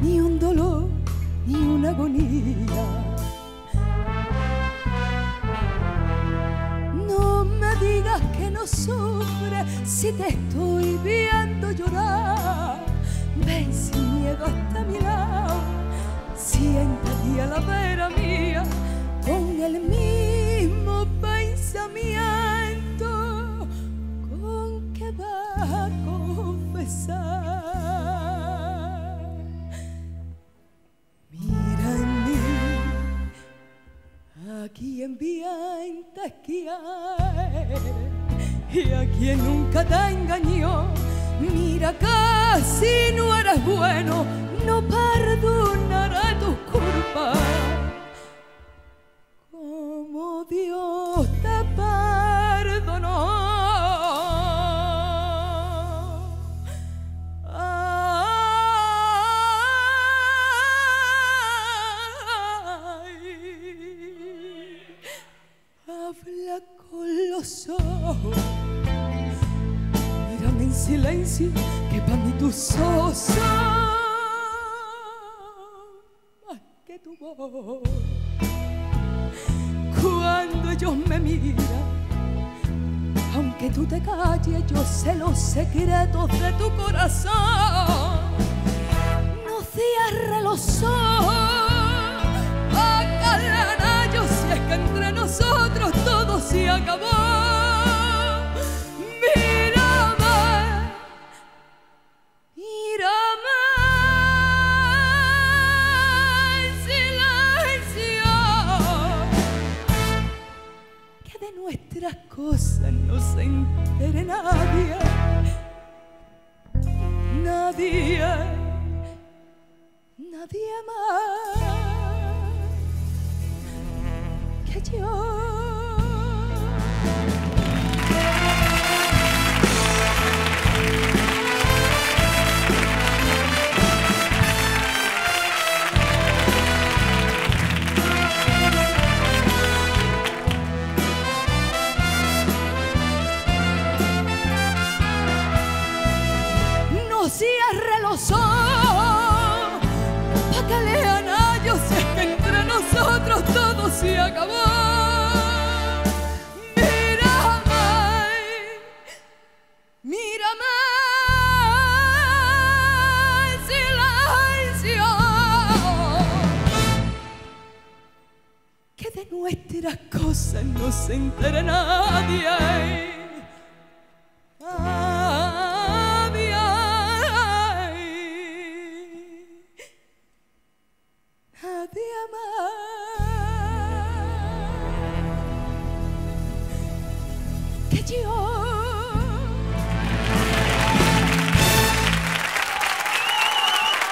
ni un dolor, ni una agonía. No me digas que no sufres si te estoy viendo llorar. Ven sin miedo hasta mi lado, siéntate a la vera mía con el mismo pensamiento con que vas a confesar. Te quiere y a quien nunca te engañó. Mira casi no eres bueno, no perdonará mírame en silencio, que para mí tus ojos más que tu voz cuando ellos me miran. Aunque tú te calles, yo sé los secretos de tu corazón. No cierre los ojos, yo si es que entre nosotros todo se acabó. Cosas no se nadie, nadie, nadie más que yo. Cierre los ojos pa' que entre nosotros todo se acabó. Mírame, mírame en silencio que de nuestras cosas no se entere nadie. Nadie más que yo.